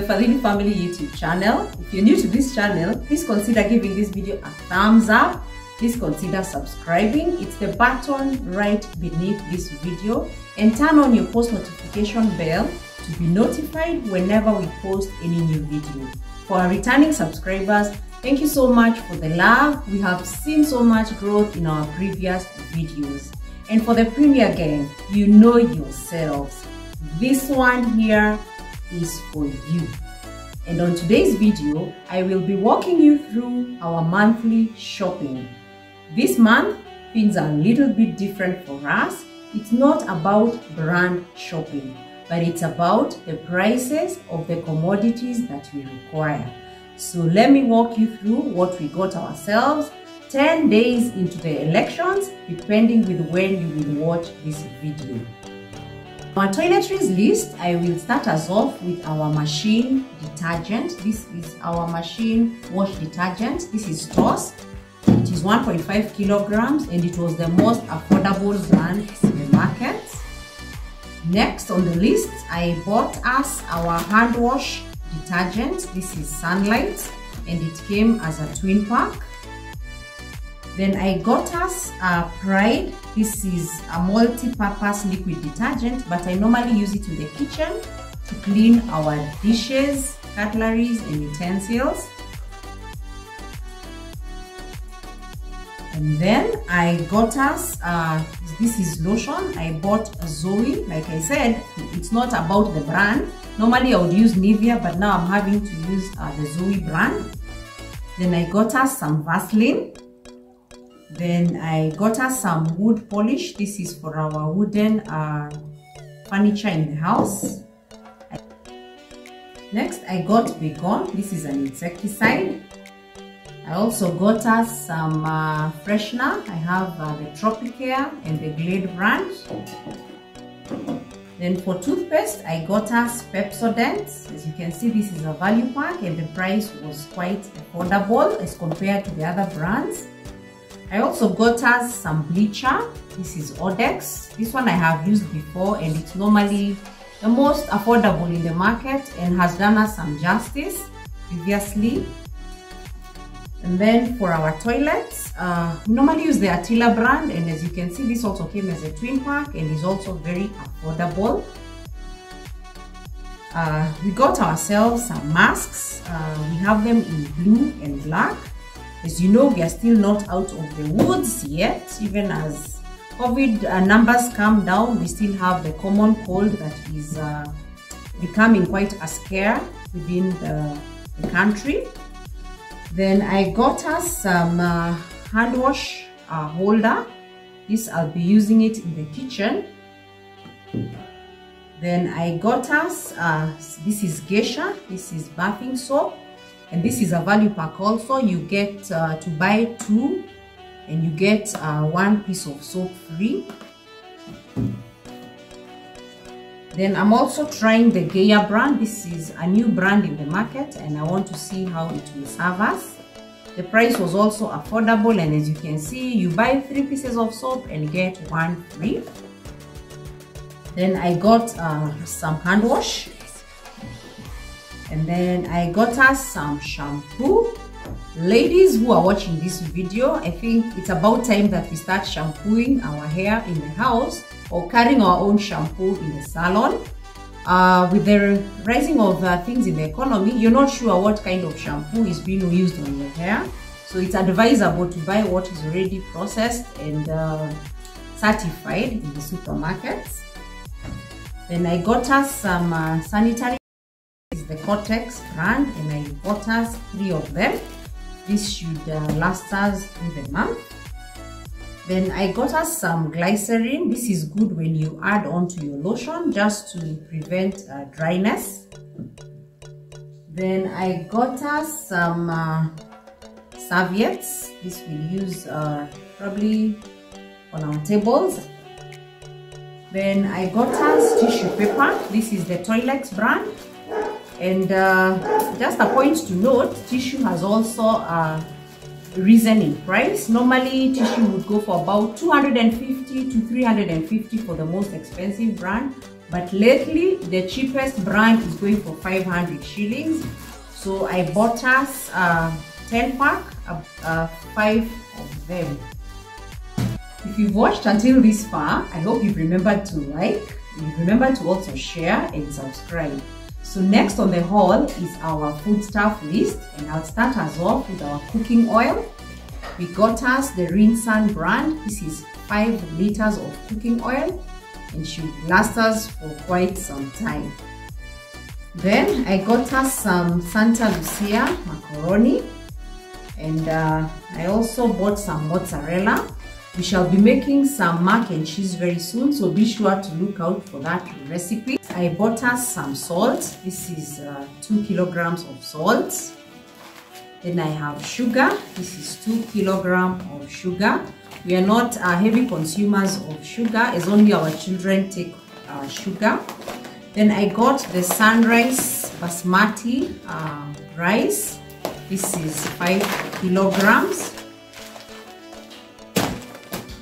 the Fadhili Family YouTube channel. If you're new to this channel, please consider giving this video a thumbs up. Please consider subscribing. It's the button right beneath this video and turn on your post notification bell to be notified whenever we post any new video. For our returning subscribers, thank you so much for the love. We have seen so much growth in our previous videos. And for the premier gang, you know yourselves. This one here is for you. And on today's video, I will be walking you through our monthly shopping. This month, things are a little bit different for us. It's not about brand shopping, but it's about the prices of the commodities that we require. So let me walk you through what we got ourselves 10 days into the elections, depending with when you will watch this video. Our toiletries list, I will start us off with our machine detergent. This is our machine wash detergent. This is Toss. It is 1.5 kilograms and it was the most affordable brand in the market. Next on the list, I bought us our hand wash detergent. This is Sunlight and it came as a twin pack. Then I got us a Pride. This is a multi-purpose liquid detergent, but I normally use it in the kitchen to clean our dishes, cutleries, and utensils. And then I got us, uh, this is lotion. I bought Zoe. Like I said, it's not about the brand. Normally I would use Nivea, but now I'm having to use uh, the Zoe brand. Then I got us some Vaseline. Then I got us some wood polish. This is for our wooden uh, furniture in the house. Next, I got Baygon. This is an insecticide. I also got us some uh, freshener. I have uh, the Tropicare and the Glade brand. Then for toothpaste, I got us Pepsodent. As you can see, this is a value pack and the price was quite affordable as compared to the other brands. I also got us some bleacher. This is Odex. This one I have used before and it's normally the most affordable in the market and has done us some justice previously. And then for our toilets, uh, we normally use the Attila brand and as you can see this also came as a twin pack and is also very affordable. Uh, we got ourselves some masks. Uh, we have them in blue and black. As you know, we are still not out of the woods yet. Even as COVID uh, numbers come down, we still have the common cold that is uh, becoming quite a scare within the, the, country. Then I got us some uh, hand wash uh, holder. This I'll be using it in the kitchen. Then I got us, uh, this is Geisha, this is bathing soap and this is a value pack also. You get uh, to buy two and you get uh, one piece of soap free. Then i'm also trying the Gaia brand. This is a new brand in the market and i want to see how it will serve us. The price was also affordable and as you can see you buy three pieces of soap and get one free. Then i got uh, some hand wash and then I got us some shampoo. Ladies who are watching this video I think it's about time that we start shampooing our hair in the house or carrying our own shampoo in the salon. Uh, with the rising of uh, things in the economy you're not sure what kind of shampoo is being used on your hair. So it's advisable to buy what is already processed and uh, certified in the supermarkets. Then I got us some uh, sanitary the Kotex brand and I us three of them. This should uh, last us through the month. Then I got us some glycerin. This is good when you add onto your lotion just to prevent uh, dryness. Then I got us some uh, serviettes. This we'll use uh, probably on our tables. Then I got us tissue paper. This is the Toilex brand. And uh, just a point to note, tissue has also risen in price. Normally, tissue would go for about 250 to 350 for the most expensive brand, but lately the cheapest brand is going for 500 shillings. So i bought us uh, 10 pack uh, uh, five of them. If you've watched until this far i hope you've remembered to like you remember to also share and subscribe so next on the haul is our foodstuff list and i'll start us off with our cooking oil we got us the rinsan brand this is five liters of cooking oil and should last us for quite some time. Then I got us some Santa Lucia macaroni and uh, I also bought some mozzarella. We shall be making some mac and cheese very soon so be sure to look out for that recipe. I bought us some salt. This is uh, 2 kilograms of salt. Then I have sugar. This is 2 kilogram of sugar. We are not uh, heavy consumers of sugar as only our children take uh, sugar. Then I got the Sunrise Basmati uh, rice. This is 5 kilograms.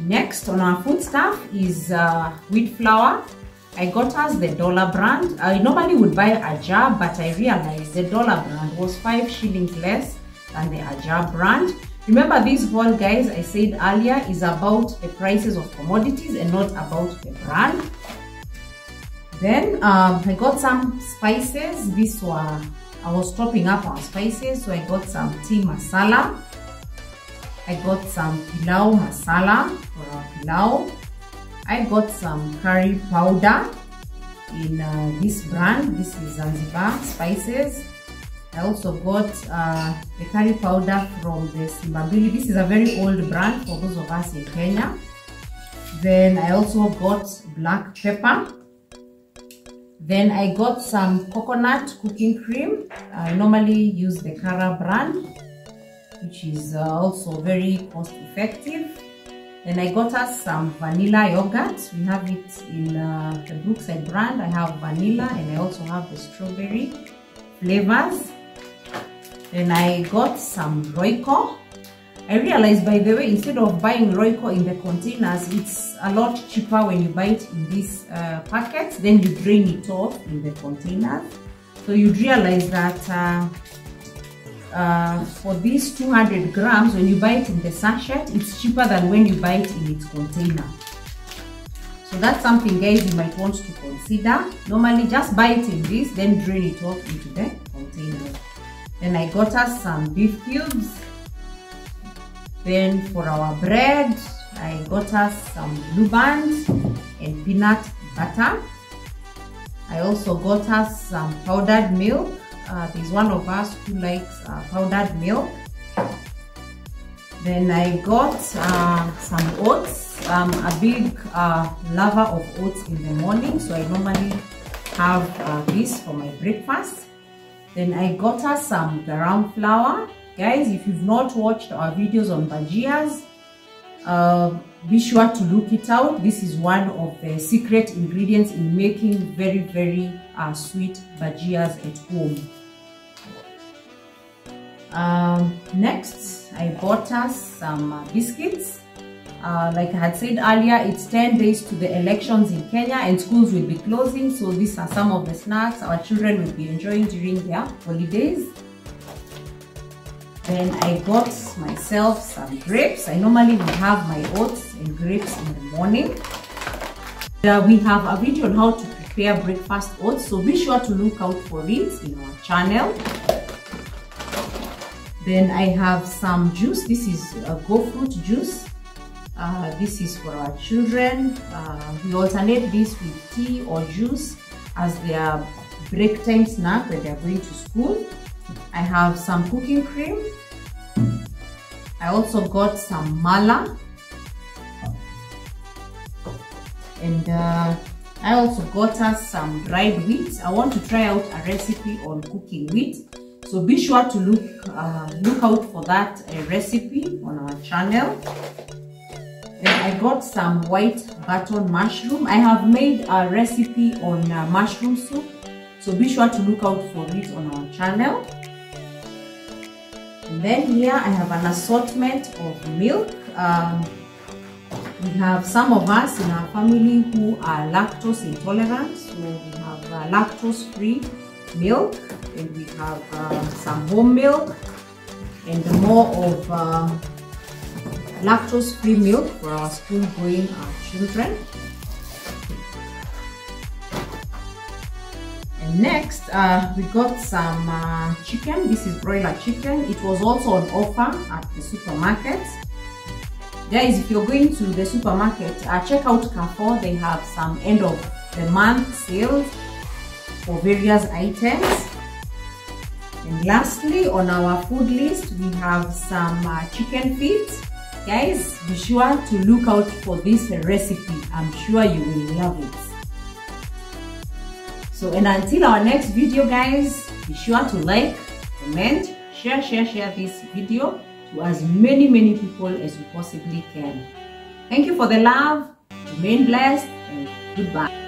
Next on our food stuff is uh, wheat flour. I got us the dollar brand. I normally would buy Ajab, but I realized the dollar brand was 5 shillings less than the Ajab brand. Remember this haul guys I said earlier is about the prices of commodities and not about the brand. Then um, I got some spices. This were, I was topping up our spices. So I got some tea masala. I got some pilau masala for our pilau. I got some curry powder in uh, this brand. This is Zanzibar spices. I also got uh, the curry powder from the Simba Mbili. This is a very old brand for those of us in Kenya. Then I also got black pepper. Then I got some coconut cooking cream. I normally use the Kara brand, which is uh, also very cost effective. Then I got us some vanilla yogurt. We have it in uh, the Brookside brand. I have vanilla and I also have the strawberry flavors. Then I got some Royco. I realized by the way, instead of buying Royco in the containers, it's a lot cheaper when you buy it in these uh, packets. Then you drain it off in the containers. So you'd realize that uh, uh, for these 200 grams, when you buy it in the sachet, it's cheaper than when you buy it in its container. So that's something guys you might want to consider. Normally just buy it in this, then drain it off into the container. Then I got us some beef cubes. Then for our bread, I got us some blue bands and peanut butter. I also got us some powdered milk. Uh, there's one of us who likes uh, powdered milk. Then I got uh, some oats. I'm a big uh, lover of oats in the morning, so I normally have uh, this for my breakfast. Then I got us some gram flour. Guys, if you've not watched our videos on bajias, uh, be sure to look it out. This is one of the secret ingredients in making very, very uh, sweet bajias at home. Um, next, I bought us some uh, biscuits. Like I had said earlier, it's 10 days to the elections in Kenya and schools will be closing. So these are some of the snacks our children will be enjoying during their holidays. Then I got myself some grapes. I normally would have my oats and grapes in the morning. Uh, we have a video on how to prepare breakfast oats, so be sure to look out for it in our channel. Then I have some juice. This is a go fruit juice. Uh, this is for our children. Uh, we alternate this with tea or juice as their break time snack when they're going to school. I have some cooking cream. I also got some mala. And uh, I also got us some dried wheat. I want to try out a recipe on cooking wheat. So be sure to look uh, look out for that uh, recipe on our channel. I got some white button mushroom. I have made a recipe on uh, mushroom soup. So be sure to look out for it on our channel. And then here I have an assortment of milk. Um, we have some of us in our family who are lactose intolerant so we have uh, lactose free milk and we have uh, some home milk and more of uh, lactose free milk for our school going uh, children next uh, we got some uh, chicken. This is broiler chicken. It was also on offer at the supermarket. Guys if you're going to the supermarket uh, check out Carrefour. They have some end of the month sales for various items. And lastly on our food list we have some uh, chicken feet. Guys be sure to look out for this recipe. I'm sure you will love it so and until our next video guys be sure to like comment share share share this video to as many many people as you possibly can. Thank you for the love. Remain blessed and goodbye